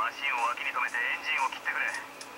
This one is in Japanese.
マシンを脇に止めてエンジンを切ってくれ。